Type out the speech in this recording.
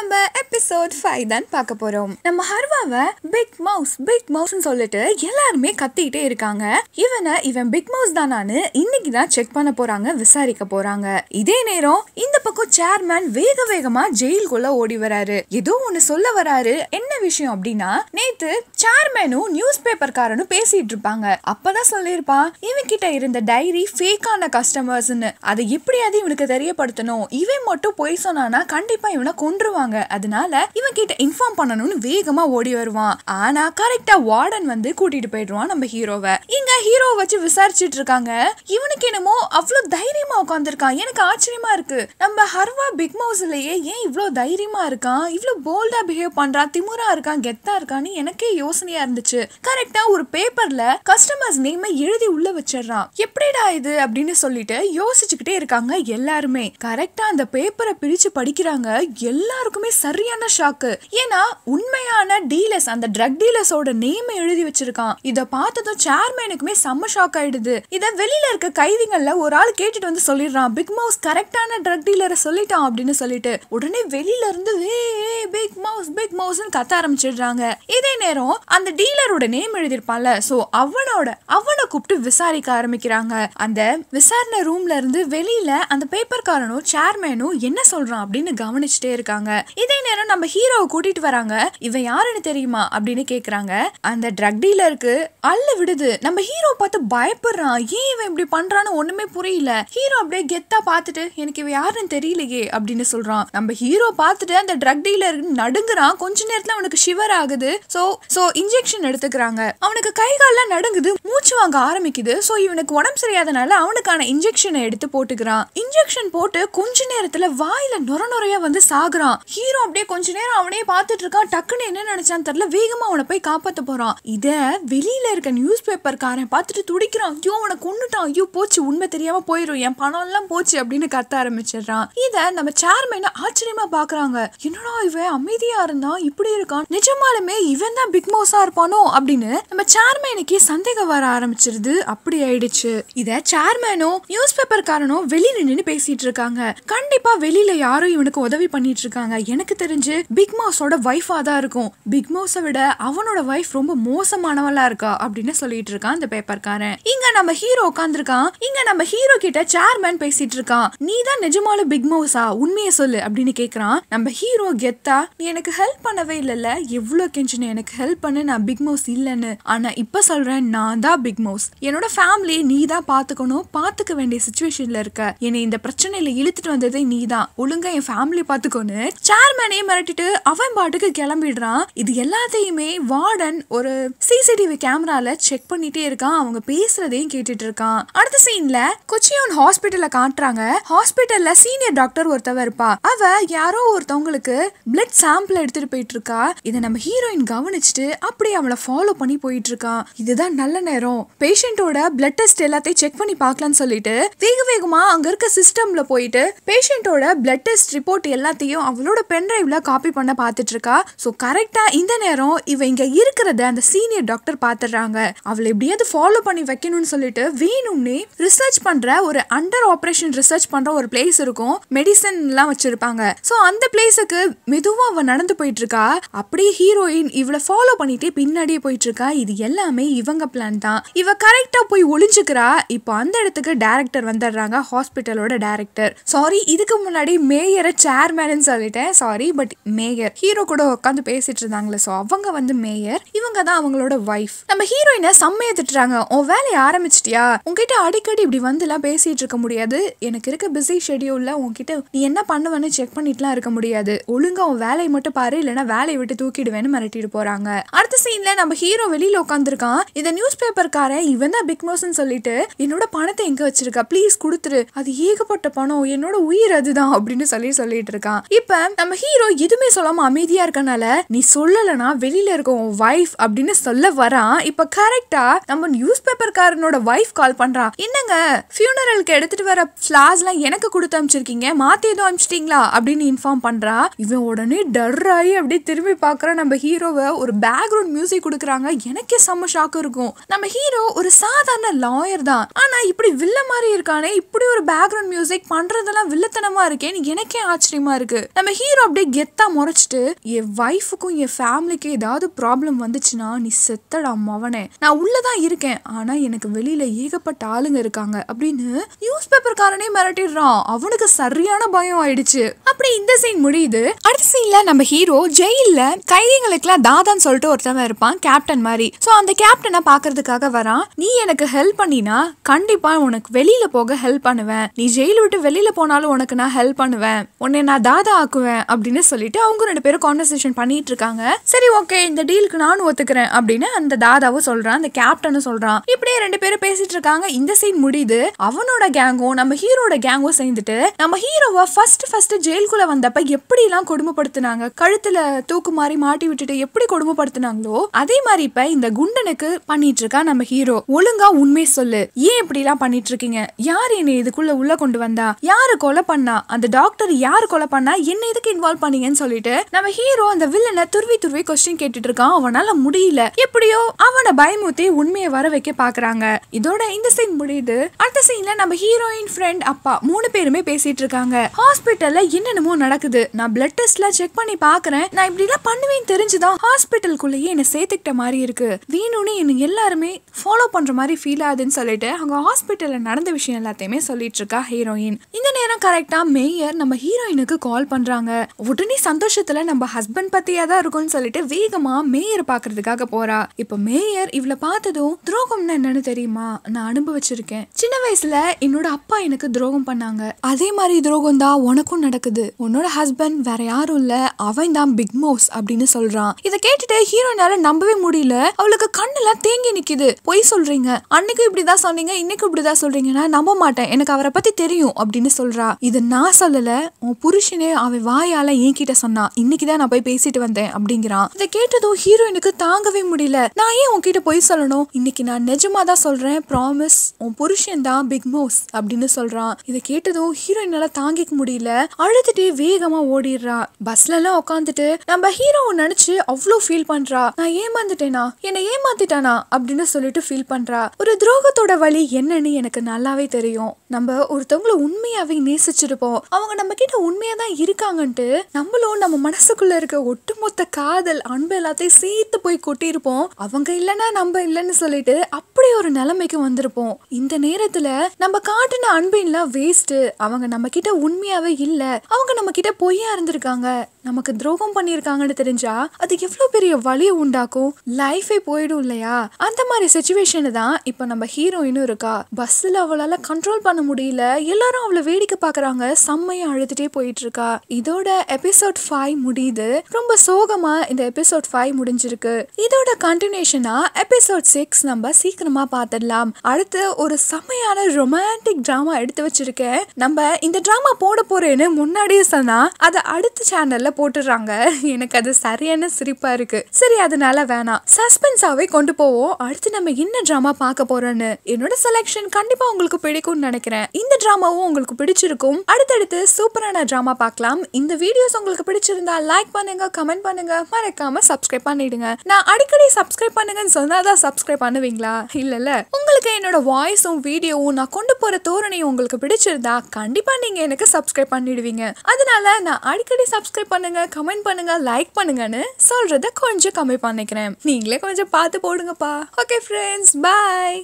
நம்ம episode five தான் பார்க்க போறோம். நம்ம ஹர்வாவை பிக் மவுஸ் பிக் மவுஸ்னு சொல்லிட்டு எல்லாருமே கத்திக்கிட்டே இருக்காங்க. இவனை இவன் பிக் மவுஸ் தானான்னு இன்னைக்கு தான் செக் பண்ண போறாங்க விசாரிக்க போறாங்க. இதே நேரம் இந்த பக்கம் சேர்மேன் வேக வேகமா ஜெயிலுக்குள்ள ஓடி வராரு. ஏதோ ஒன்னு சொல்ல வராரு. என்ன விஷயம் அப்படின்னா நேத்து சேர்மேனும் நியூஸ் பேப்பர்காரனும் பேசிட்டு இருப்பாங்க அப்பதான் சொல்லியிருப்பான் இவன் கிட்ட இருந்த டைரி ஃபேக்கான கஸ்டமர்ஸ்னு அதை எப்படியாவது இவனுக்கு தெரியப்படுத்தணும். இவன் மட்டும் பொய் சொன்னானா கண்டிப்பா இவனை கொன்றுவாங்க. அதனால இவன் கிட்ட இன்ஃபார்ம் பண்ணணும்னு வேகமா ஓடி வருவான். ஆனா கரெக்டா வார்டன் வந்து கூட்டிட்டு போயிடுவான் நம்ம ஹீரோவை. இங்க ஹீரோ வச்சு விசாரிச்சிட்டு இருக்காங்க இவனுக்கு என்னமோ அவ்வளவு தைரியமா உட்காந்துருக்கான் எனக்கு ஆச்சரியமா இருக்கு. நம்ம ஹர்வா பிக் மவுஸ்லயே ஏன் இவ்வளவு தைரியமா இருக்கான்? இவ்வளவு போல்டா பிஹேவ் பண்றான். திமுறா இருக்கான் கெத்தா இருக்கான்னு எனக்கே யோசனையா இருந்துச்சு. கரெக்டா ஒரு பேப்பர்ல கஸ்டமர்ஸ் நேமை எழுதி உள்ள வச்சிடுறான். எப்படிடா இது அப்படின்னு சொல்லிட்டு யோசிச்சுக்கிட்டே இருக்காங்க எல்லாருமே. கரெக்டா அந்த பேப்பரை பிரிச்சு படிக்கிறாங்க. எல்லாருக்குமே சரியான ஷாக்கு ஏன்னா உண்மையான டீலர்ஸ் அந்த ட்ரக் டீலர்ஸோட நேம் எழுதி வச்சிருக்கான். இத பார்த்ததும் சேர்மேனுக்குமே செம்ம ஷாக் ஆயிடுது. இத வெளியில இருக்க கைதிகள்ல ஒரு ஆள் கேட்டுட்டு வந்து சொல்லிடுறான் பிக் மவுஸ் கரெக்டான ட்ரக் டீலரை சொல்லிட்டான் அப்படின்னு சொல்லிட்டு. உடனே வெளியில இருந்து பிக் மவுஸ் பிக் மவுஸ்னு கத்த ஆரம்பிச்சிடுறாங்க. இதே நேரம் அந்த டீலரோட நேம் எழுதியிருப்பான்ல. சோ அவனோட அவனை கூப்பிட்டு விசாரிக்க ஆரம்பிக்கிறாங்க. அந்த விசாரணை ரூம்ல இருந்து வெளியில அந்த பேப்பர்காரனும் சேர்மேனும் என்ன சொல்றான் அப்படின்னு கவனிச்சுட்டே இருக்காங்க. இதே நேரம் நம்ம ஹீரோவை கூட்டிட்டு வராங்க. இவன் யாருன்னு தெரியுமா அப்படின்னு கேக்குறாங்க. அந்த ட்ரக் டீலருக்கு அள்ள விடுது. நம்ம ஹீரோ பார்த்து பயப்படுறான். ஏன் இவன் இப்படி பண்றான்னு ஒண்ணுமே புரியல. ஹீரோ அப்படியே கெத்தா பார்த்துட்டு எனக்கு இவன் யாருன்னு தெரியலையே அப்படின்னு சொல்றான். நம்ம ஹீரோ பார்த்துட்டு அந்த ட்ரக் டீலருக்கு நடுங்குறான். கொஞ்ச நேரத்துல அவனுக்கு ஷிவர் ஆகுது. ஸோ ஸோ இன்ஜெக்ஷன் எடுத்துக்கிறாங்க. அவனுக்கு கை கால்லாம் நடுங்குது மூச்சு வாங்க ஆரம்பிக்குது. ஸோ இவனுக்கு உடம்பு சரியாதனால அவனுக்கான இன்ஜெக்ஷனை எடுத்து போட்டுக்கிறான். இன்ஜெக்ஷன் போட்டு கொஞ்ச நேரத்துல வாயில நொர நுறையா வந்து சாகுறான். ஹீரோ அப்படியே கொஞ்ச நேரம் அவனே பார்த்துட்டு இருக்கான். டக்குன்னு என்ன நினைச்சான்னு தெரியல. வேகமா அவனை போய் காப்பாத்த போறான். இத வெளியில இருக்க நியூஸ் பேப்பர்காரன் பார்த்துட்டு துடிக்கிறான். ஐயோ அவனை கொன்னுட்டான். ஐயோ போச்சு. உண்மை தெரியாம போயிடும் என் பணம் எல்லாம் போச்சு அப்படின்னு கத்த ஆரம்பிச்சிடுறான். இத நம்ம சேர்மேன ஆச்சரியமா பாக்குறாங்க. என்னடா இவன் அமைதியா இருந்தான்? இப்படி இருக்கான்? நிஜமாலுமே இவன் தான் பிக் மவுஸா இருப்பானோ அப்படின்னு நம்ம சேர்மேனுக்கே சந்தேகம் வர ஆரம்பிச்சிருது. அப்படி ஆயிடுச்சு. இத சேர்மேனும் நியூஸ் பேப்பர்காரனும் வெளியில நின்னு பேசிட்டு இருக்காங்க. கண்டிப்பா வெளியில யாரும் இவனுக்கு உதவி பண்ணிட்டு இருக்காங்க. எனக்கு தெரிஞ்சு பிக் மவுஸோட ஒய்ஃபா தான் இருக்கும். பிக் மவுஸை விட அவனோட வைஃப் ரொம்ப மோசமானவளா இருக்கா அப்படின்னு சொல்லிட்டு இருக்கான் அந்த பேப்பர்காரன் இங்க நம்ம ஹீரோ உட்காந்துருக்கான் இங்க நம்ம ஹீரோ கிட்ட சேர்மேன் பேசிட்டு இருக்கான். நீ தான் நிஜமாலும் பிக் மவுஸா உண்மையை சொல்லு அப்படின்னு கேக்குறான். நம்ம ஹீரோ கெத்தா நீ எனக்கு ஹெல்ப் பண்ணவே இல்லைல்ல எவ்வளோ கெஞ்சின எனக்கு ஹெல்ப் பண்ணு நான் பிக் மவுஸ் இல்லைன்னு. ஆனால் இப்போ சொல்கிறேன் நான் தான் பிக் மவுஸ் என்னோட ஃபேமிலி நீ தான் பார்த்துக்கணும் பார்த்துக்க வேண்டிய சுச்சுவேஷனில் இருக்க. என்னை இந்த பிரச்சனையில் இழுத்துட்டு வந்ததே நீ தான். ஒழுங்காக என் ஃபேமிலி பார்த்துக்கோன்னு சேர்மேனே மிரட்டிட்டு அவன் பாட்டுக்கு கிளம்பிடுறான். இது எல்லாத்தையுமே வார்டன் ஒரு சிசிடிவி கேமரால செக் பண்ணிட்டே இருக்கான். அவங்க பேசுறதையும் கேட்டுட்டு இருக்கான். அடுத்த சீன்ல கொச்சியோன் ஹாஸ்பிட்டல்ல காட்டுறாங்க. ஹாஸ்பிட்டல்ல சீனியர் டாக்டர் ஒருத்தவ இருப்பா. அவ யாரோ ஒருத்தவங்களுக்கு பிளட் சாம்பிள் எடுத்துட்டு போயிட்டு இருக்கா. இதை நம்ம ஹீரோயின் கவனிச்சுட்டு அப்படியே அவளை ஃபாலோ பண்ணி போயிட்டு இருக்கான் இதுதான் நல்ல நேரம். பேஷண்டோட பிளட் டெஸ்ட் எல்லாத்தையும் செக் பண்ணி பார்க்கலாம்னு சொல்லிட்டு வேக வேகமா அங்க இருக்க சிஸ்டம்ல போயிட்டு பேஷண்டோட பிளட் டெஸ்ட் ரிப்போர்ட் எல்லாத்தையும் அவளோட பென்ட்ரைவ்ல காப்பி பண்ண பார்த்துட்டு இருக்கா ஸோ கரெக்டா இந்த நேரம் இவ இங்க இருக்கிறத அந்த சீனியர் டாக்டர் பாத்துறாங்க அவளை எப்படியாவது ஃபாலோ பண்ணி வைக்கணும்னு சொல்லிட்டு வேணும்னே ரிசர்ச் பண்ற ஒரு அண்டர் ஆபரேஷன் ரிசர்ச் பண்ற ஒரு பிளேஸ் இருக்கும். மெடிசன் எல்லாம் வச்சிருப்பாங்க. ஸோ அந்த பிளேஸுக்கு மெதுவா அவ நடந்து போயிட்டு இருக்கா அப்படியே ஹீரோயின் இவளை ஃபாலோ பண்ணிட்டே பின்னாடியே போயிட்டு இருக்கா இது எல்லாமே இவங்க பிளான் தான். இவ கரெக்டா போய் ஒளிஞ்சுக்கிறா. இப்போ அந்த இடத்துக்கு டேரக்டர் வந்துடுறாங்க ஹாஸ்பிட்டலோட டேரக்டர் சாரி இதுக்கு முன்னாடி மேயரை சேர்மேன் சொல்லிட்டேன். சாரி பட் மேயர் ஹீரோ கூட உட்காந்து பேசிட்டு இருந்தாங்களே ஸோ அவங்க வந்து மேயர் இவங்க தான் அவங்களோட ஒய்ஃப் நம்ம ஹீரோயினை செம்மையை திட்டுறாங்க உன் வேலையை ஆரம்பிச்சிட்டியா? உங்ககிட்ட அடிக்கடி இப்படி வந்துலாம் பேசிட்டு இருக்க முடியாது. எனக்கு இருக்க பிஸி ஷெடியூல்ல உன்கிட்ட நீ என்ன பண்ணுவேன்னு செக் பண்ணிட்டுலாம் இருக்க முடியாது. ஒழுங்கா உன் வேலையை மட்டும் பாரு இல்லைன்னா வேலையை விட்டு தூக்கிடுவேன்னு மிரட்டிட்டு போறாங்க. அடுத்த சீன்ல நம்ம ஹீரோ வெளியில உட்காந்துருக்கான் இந்த நியூஸ் பேப்பர்காரன் இவன் தான் பிக் மோஸ்ன்னு சொல்லிட்டு என்னோட பணத்தை எங்க வச்சிருக்கா? ப்ளீஸ் கொடுத்துரு. அது ஏகப்பட்ட பணம். என்னோட உயிர் அதுதான். அப்படின்னு சொல்லி சொல்லிட்டு இருக்கான். இப்ப நம்ம ஹீரோ எதுவுமே சொல்லாம அமைதியா இருக்கனால நீ சொல்லலைன்னா வெளியில இருக்க உன் வைஃப் அப்படின்னு சொல்ல வரான். இப்ப கரெக்டா நம்ம நியூஸ் பேப்பர்காரனோட வைஃப் கால் பண்றான். என்னங்க? ஃபியூனரலுக்கு எடுத்துட்டு வர ஃபிளார்ஸ்லாம் எனக்கு கொடுத்து அனுப்பிச்சிருக்கீங்க மாத்தி எதுவும் அனுப்பிச்சிட்டீங்களா அப்படின்னு இன்ஃபார்ம் பண்றா. இவன் உடனே டர் ஆகி அப்படியே திரும்பி பார்க்குற நம்ம ஹீரோவை ஒரு பேக்ரவுண்ட் மியூசிக் கொடுக்குறாங்க. எனக்கே செம்ம ஷாக் இருக்கும். நம்ம ஹீரோ ஒரு சாதாரண லாயர் தான். ஆனால் இப்படி வில்ல மாதிரி இருக்கானே இப்படி ஒரு பேக்ரவுண்ட் மியூசிக் பண்ணுறதெல்லாம் வில்லத்தனமாக இருக்கேன்னு எனக்கே ஆச்சரியமா இருக்கு. நம்ம ஹீரோ அப்படியே கெத்தா முறைச்சிட்டு என் ஒய்ஃபுக்கும் என் ஃபேமிலிக்கும் ஏதாவது ப்ராப்ளம் வந்துச்சுன்னா நீ செத்தடா மவனே. நான் உள்ளதான் இருக்கேன். ஆனால் எனக்கு வெளியில் ஏகப்பட்ட ஆளுங்க இருக்காங்க. அப்படின்னு நியூஸ் பேப்பர்காரனே மிரட்டிடுறான். அவனுக்கு சரியான பயம் ஆயிடுச்சு. அப்படி இந்த சீன் முடியுது. அடுத்த சீன்ல நம்ம ஹீரோ ஜெயில்ல கைதிகளுக்குலாம் தாதான்னு சொல்லிட்டு ஒருத்தவன் இருப்பான் கேப்டன் மாதிரி. ஸோ அந்த கேப்டனை பார்க்கறதுக்காக வரான். நீ எனக்கு ஹெல்ப் பண்ணினா கண்டிப்பா உனக்கு வெளியில போக ஹெல்ப் பண்ணுவேன். நீ ஜெயில் விட்டு வெளியில போனாலும் உனக்கு நான் ஹெல்ப் பண்ணுவேன். உன்னை நான் தாதா ஆக்குவேன் அப்படின்னு சொல்லிட்டு அவங்க ரெண்டு பேரும் கான்வர்சேஷன் பண்ணிட்டு இருக்காங்க. சரி ஓகே இந்த டீலுக்கு நானும் ஒத்துக்கிறேன் அப்படின்னு அந்த தாதாவும் சொல்றான் அந்த கேப்டனும் சொல்றான். இப்படியே ரெண்டு பேரும் பேசிட்டு இருக்காங்க. இந்த சீன் முடியுது. அவனோட கேங்கும் நம்ம ஹீரோட கேங்கும் சேர்ந்துட்டு நம்ம ஹீரோவை ஃபர்ஸ்ட் ஃபர்ஸ்ட் ஜெயிலுக்குள்ள வந்தப்ப எப்படி எல்லாம் கொடுமைப்படுத்தினாங்க? கழுத்துல தூக்கு மாதிரி மாட்டி விட்டுட்டு எப்படி கொடுமைப்படுத்தினாங்களோ அதே மாதிரி இப்ப இந்த குண்டனுக்கு பண்ணிட்டு இருக்கா நம்ம ஹீரோ. ஒழுங்கா உண்மை சொல்லு. ஏன் இப்படி எல்லாம் பண்ணிட்டு இருக்கீங்க? யார் என்னை இதுக்குள்ள உள்ள கொண்டு வந்தா? யாரு கொலை பண்ணா? அந்த டாக்டர் யாரு கொலை பண்ணா? என்ன எதுக்கு இன்வால்வ் பண்ணீங்கன்னு சொல்லிட்டு நம்ம ஹீரோ அந்த வில்லனை துருவி துருவி கொஸ்டின் கேட்டுட்டு இருக்கான். அவனால முடியல. எப்படியோ அவனை பயமுத்தி உண்மையை வர வைக்க பாக்குறாங்க. இதோட இந்த சீன் முடியுது. அடுத்த சீன்ல நம்ம ஹீரோயின் ஃப்ரெண்ட் அப்பா மூணு பேருமே பேசிட்டு இருக்காங்க. ஹாஸ்பிட்டல்ல என்னென்னமோ நடக்குது. நான் பிளட் டெஸ்ட்ல செக் பண்ணி பாக்குறேன். நான் இப்படி எல்லாம் பண்ணுவேன் தெரிஞ்சுதான் ஹாஸ்பிட்டலுக்குள்ளேயே என்னை சேர்த்துக்கிட்ட மாதிரி இருக்கு. வேணும்னு என்ன எல்லாருமே ஃபாலோ பண்ற மாதிரி ஃபீல் ஆகுதுன்னு சொல்லிட்டு அவங்க ஹாஸ்பிட்டல்ல நடந்த விஷயம் எல்லாத்தையுமே சொல்லிட்டு இருக்கா ஹீரோயின் இந்த நேரம் கரெக்டா மேயர் நம்ம ஹீரோயினுக்கு கால் பண்றாங்க. உடனே சந்தோஷத்துல நம்ம ஹஸ்பண்ட் பத்தியா தான் இருக்கும்னு சொல்லிட்டு வேகமா மேயர் பாக்குறதுக்காக போறா. இப்ப மேயர் இவள பார்த்ததும் துரோகம்னா என்னன்னு தெரியுமா? நான் அனுபவிச்சிருக்கேன். சின்ன வயசுல என்னோட அப்பா எனக்கு துரோகம் பண்ணாங்க. அதே மாதிரி துரோகம் தான் உனக்கும் நடக்குது. உன்னோட ஹஸ்பண்ட் வேற யாரும் இல்ல. அவன் தான் பிக் மவுஸ் அப்படின்னு சொல்றான். இதை கேட்டுட்டு ஹீரோனால நம்பவே முடியல. அவளுக்கு கண்ணெல்லாம் தேங்கி நிக்குது. பொய் சொல்றீங்க. அன்னைக்கு இப்படிதான் சொன்னீங்க இன்னைக்கு இப்படிதான் சொல்றீங்கன்னா நம்ப மாட்டேன். எனக்கு அவரை பத்தி தெரியும் அப்படின்னு சொல்றா. இது நான் சொல்லல உன் புருஷனே அவன் வாயால என்கிட்ட சொன்னான் இன்னைக்குதான் நான் போய் பேசிட்டு வந்தேன் அப்படிங்கிறான். இதை கேட்டதும் ஹீரோயினுக்கு தாங்கவே முடியல. நான் ஏன் உன்கிட்ட பொய் சொல்லணும்? இன்னைக்கு நான் நிஜமா தான் சொல்றேன் ப்ராமிஸ் உன் புருஷன் தான் பிக் மோஸ் அப்படின்னு சொல்றான். இதை கேட்டதும் ஹீரோயினால தாங்கிக்க முடியல. அழுதுட்டே வேகமா ஓடிடுறா. பஸ்ல எல்லாம் உட்காந்துட்டு நம்ம ஹீரோவை நினைச்சு அவ்வளோ ஃபீல் பண்றா. நான் ஏமாந்துட்டேனா? என்னை ஏமாத்திட்டானா? அப்படின்னு சொல்லிட்டு ஃபீல் பண்றா. ஒரு துரோகத்தோட வழி என்னன்னு எனக்கு நல்லாவே தெரியும். நம்ம ஒருத்தவங்களை உண்மையாவே நேசிச்சிருப்போம். அவங்க நம்ம கிட்ட உண்மையா தான் இருக்காங்கன்ட்டு நம்மளும் நம்ம மனசுக்குள்ள இருக்க ஒட்டுமொத்த காதல் அன்பு எல்லாத்தையும் சேர்த்து போய் கொட்டியிருப்போம். அவங்க இல்லைன்னா நம்ம இல்லைன்னு சொல்லிட்டு அப்படி ஒரு நிலைமைக்கு வந்திருப்போம். இந்த நேரத்துல நம்ம காட்டின அன்பின்லாம் வேஸ்ட் அவங்க நம்ம கிட்ட உண்மையாவே இல்லை. அவங்க நம்ம கிட்ட பொய்யா இருந்திருக்காங்க. நமக்கு துரோகம் பண்ணியிருக்காங்கன்னு தெரிஞ்சா அது எவ்வளோ பெரிய வழியை உண்டாக்கும்? லைஃபே போயிடும் இல்லையா? அந்த மாதிரி சுச்சுவேஷன் தான் இப்போ நம்ம ஹீரோயினும் இருக்கா. பஸ்ஸில் அவளால் கண்ட்ரோல் பண்ண முடியல. எல்லாரும் அவளை வேடிக்கை பார்க்குறாங்க. செம்மையை அழுதுட்டே போயிட்டு இருக்கா இதோட எபிசோட் ஃபைவ் முடியுது. ரொம்ப சோகமா இந்த எபிசோட் ஃபைவ் முடிஞ்சிருக்கு. இதோட கண்டினியூஷனா எபிசோட் சிக்ஸ் நம்ம சீக்கிரமா பார்த்துடலாம் அடுத்து ஒரு செம்மையான ரொமான்டிக் ட்ராமா எடுத்து வச்சிருக்கேன். நம்ம இந்த ட்ராமா போட போறேன்னு முன்னாடியே சொன்னா அதை அடுத்த சேனல்ல போட்டுடுறாங்க எனக்கு அது சரியான சிரிப்பா இருக்கு. சரி அதனால வேணாம். சஸ்பென்ஸாவே கொண்டு போவோம். அடுத்து நம்ம என்ன டிராமா பார்க்க போறோம்னு? என்னோட செலெக்ஷன் கண்டிப்பா உங்களுக்கு பிடிக்கும்னு நினைக்கிறேன். இந்த டிராமாவும் உங்களுக்கு பிடிச்சிருக்கும். அடுத்தடுத்து சூப்பரான டிராமா பார்க்கலாம். இந்த வீடியோஸ் உங்களுக்கு பிடிச்சிருந்தா லைக் பண்ணுங்க கமெண்ட் பண்ணுங்க. மறக்காம சப்ஸ்கிரைப் பண்ணிடுங்க. நான் அடிக்கடி சப்ஸ்கிரைப் பண்ணுங்கன்னு சொன்னாதான் சப்ஸ்கிரைப் பண்ணுவீங்களா? இல்லல்ல. உங்களுக்கு என்னோட வாய்ஸும் வீடியோவும் நான் கொண்டு போகிற தோரணையும் உங்களுக்கு பிடிச்சிருந்தா கண்டிப்பாக நீங்கள் எனக்கு சப்ஸ்கிரைப் பண்ணிடுவீங்க. அதனால நான் அடிக்கடி சப்ஸ்கிரைப் பண்ணுங்கள் கமெண்ட் பண்ணுங்கள் லைக் பண்ணுங்கன்னு சொல்கிறத கொஞ்சம் கம்மி பண்ணிக்கிறேன். நீங்களே கொஞ்சம் பார்த்து போடுங்கப்பா. Okay friends bye